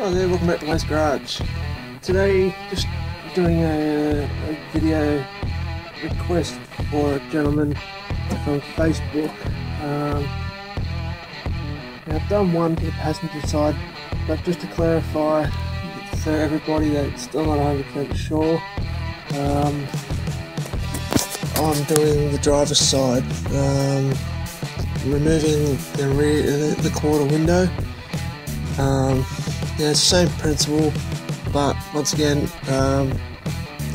Hi there, welcome back to Wayne's Garage. Today, just doing a, a video request for a gentleman from Facebook. Um, I've done one for the passenger side, but just to clarify for everybody that's still not 100% sure, um, I'm doing the driver's side, um, removing the rear, the quarter window. Um, yeah, it's the same principle, but once again, um,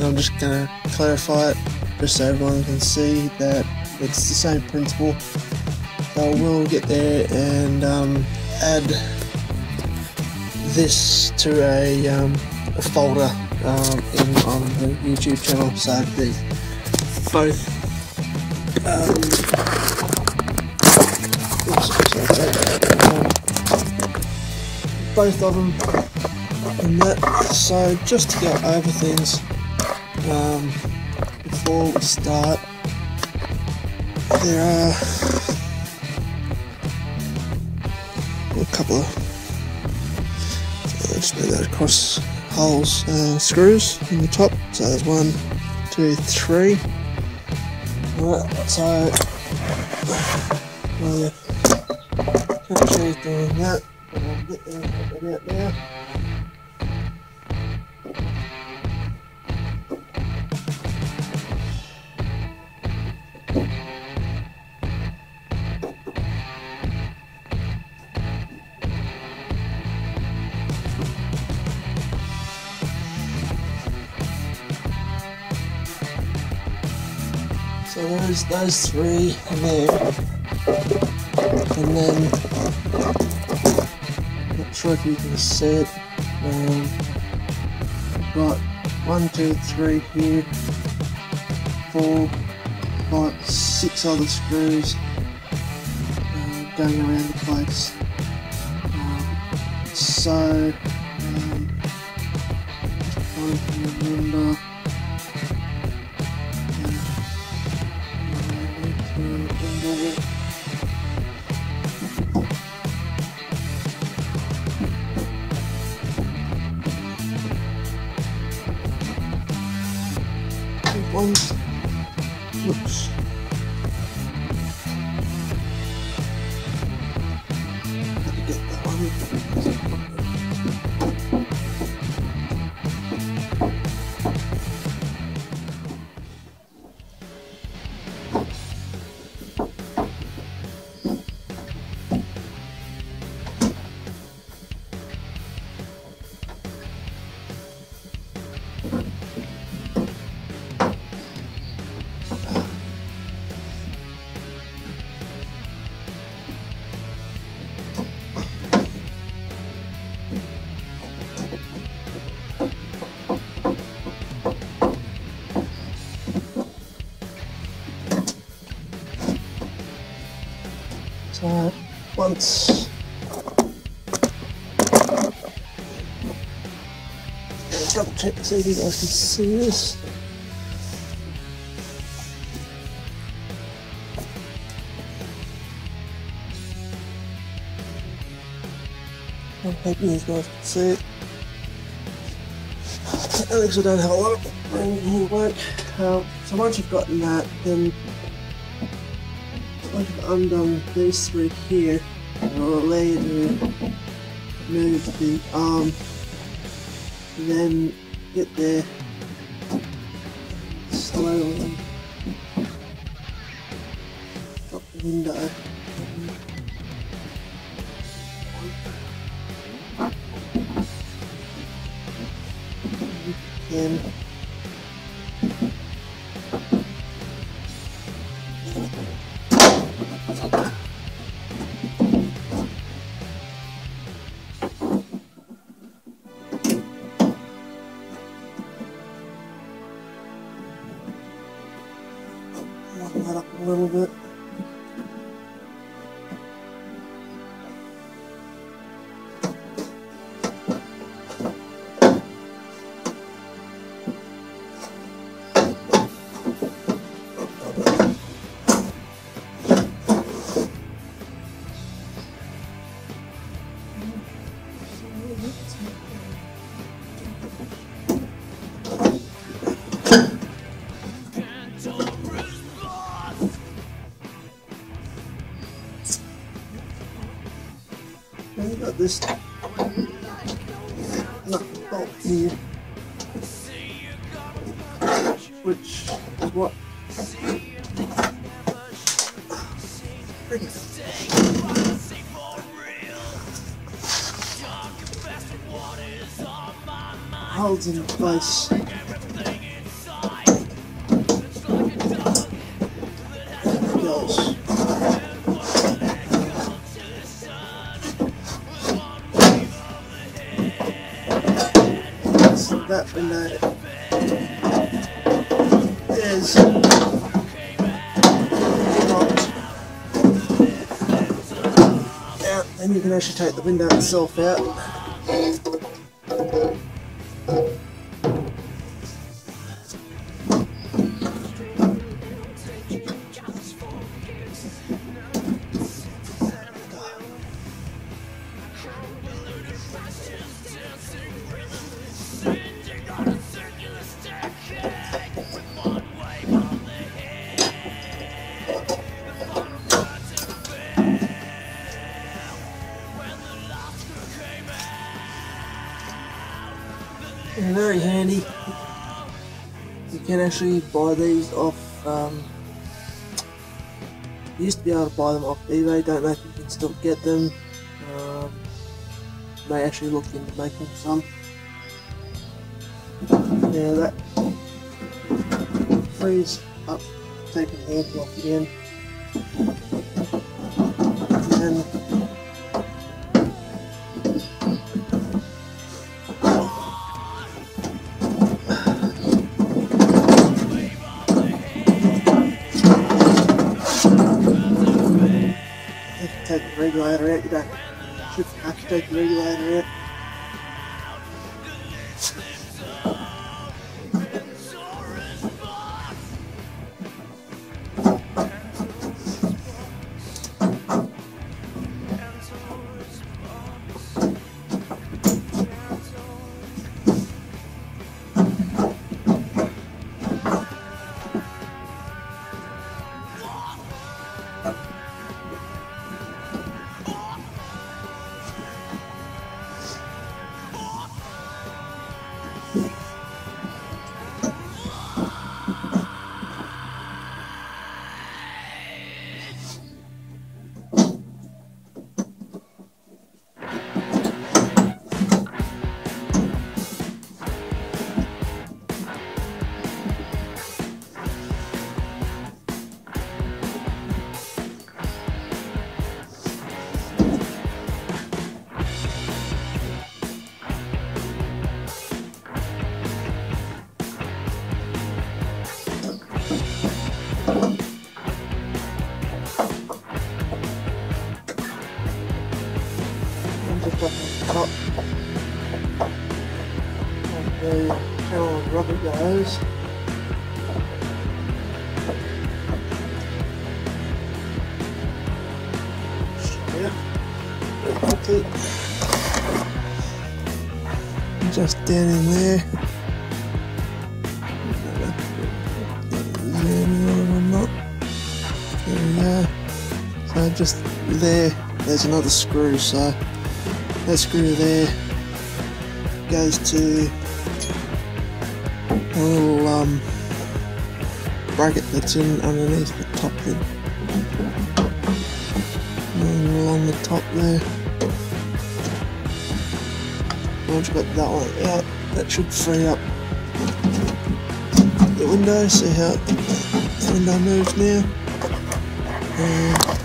I'm just to clarify it just so everyone can see that it's the same principle. So we'll get there and um, add this to a, um, a folder um, in on the YouTube channel so the both um, oops, sorry, um, both of them and that so just to go over things um, before we start there are a couple of just move that across holes uh, screws in the top. So there's one two three. Alright, so well, yeah, can't doing that get. So there's those three in there. And then sure if you can see it. Um, got one, two, three here, four, five, six other screws uh, going around the place. Um, so, One, So once double check to see if you guys can see this. I'm hoping you guys can see it. Alex, I don't have a lot of room here work. Um, so once you've gotten that, then undone these three here, you to move the arm, then get there. Slowly, drop the window. Then here, which is what? Holds in place So that is and you can actually take the window itself out. They're very handy. You can actually buy these off. Um, used to be able to buy them off eBay. Don't know if you can still get them. Um, may actually look into making some. Yeah, that frees up taking the handle off again. And regulator out, you don't should have to take the regulator out. Rubber. Yeah. Okay. Just in there. There. So just there, there's another screw. So that screw there goes to a little um, bracket that's in underneath the top lid. And along the top there. Once you've got that one out, that should free up the window. See how the window moves now. And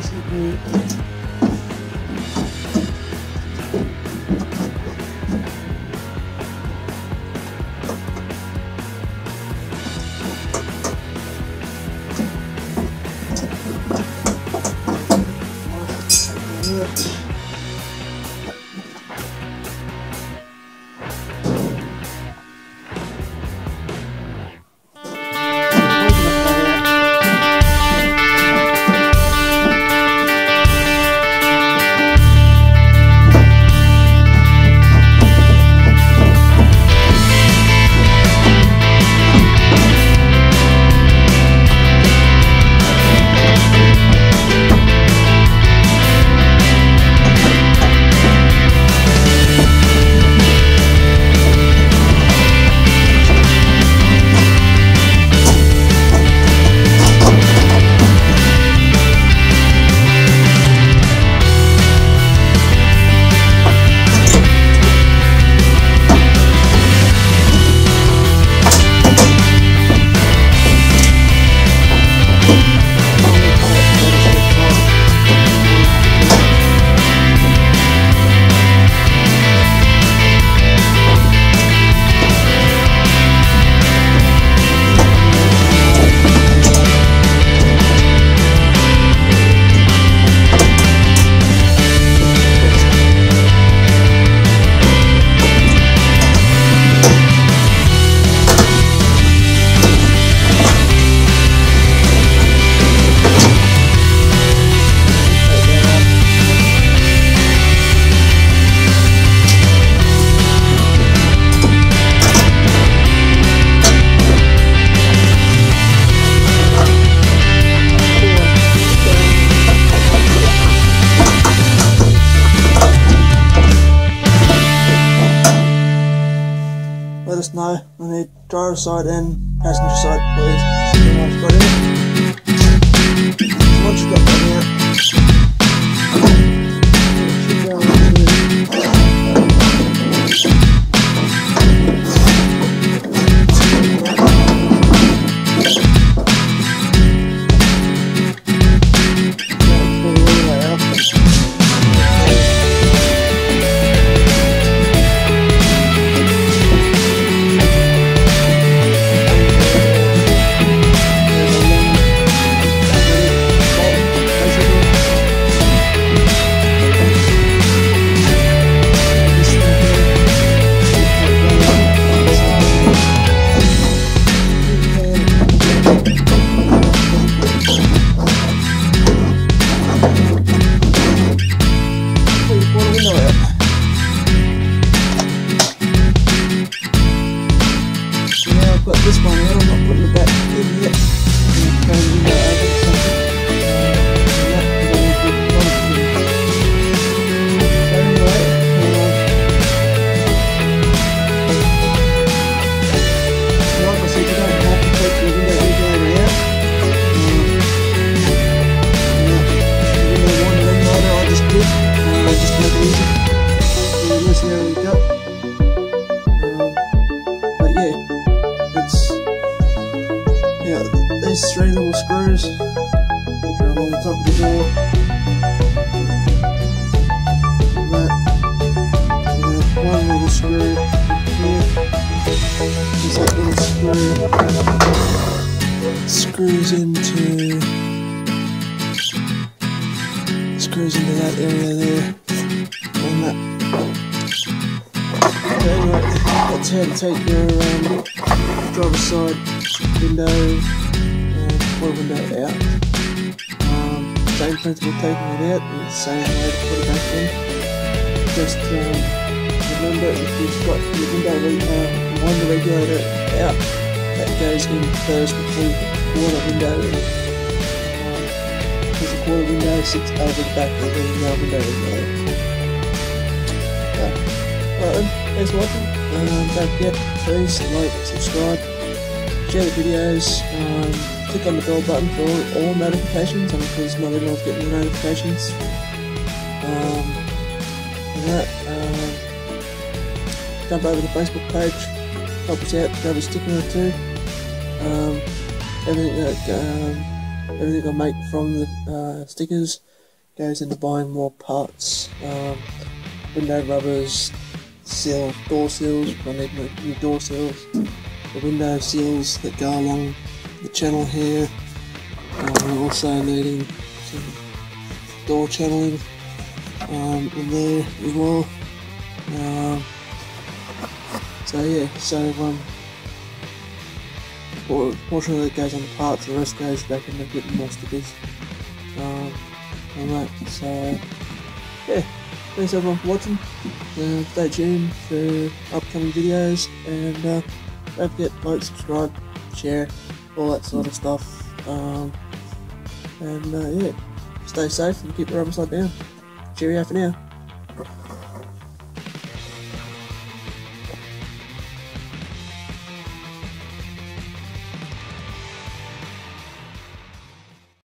basically know. I need driver side and passenger side, please. Once you've got it. Once you've got that out, screw screws into screws into that area there and that Anyway, that's how to take your um, driver's side window and quarter window out. Um, same principle taking it out, and same way to put it back in. Just um, remember if you've got your window re- uh, winder regulator out, that goes in first before the quarter window in. Um, because the quarter window sits over the back of the uh, window regulator. Alright then, thanks for watching. Um, don't forget, please like, subscribe, share the videos, um, click on the bell button for all, all notifications, and because not everyone's getting the notifications. Um, and that, um, jump over to the Facebook page, us out, a sticker or two. Um, everything that um, everything I make from the uh, stickers goes into buying more parts, um, window rubbers, seal door seals. I need new- door seals, the window seals that go along the channel here. Um, also needing some door channeling um, in there as well. Um, so yeah, so um, of it goes on the parts, the rest goes back into getting more stickers. Um, and that, so yeah, thanks everyone for watching. Uh, stay tuned for upcoming videos, and uh, don't forget like, subscribe, share, all that sort of stuff. Um, and uh, yeah, stay safe and keep your arm side down. Cheerio for now.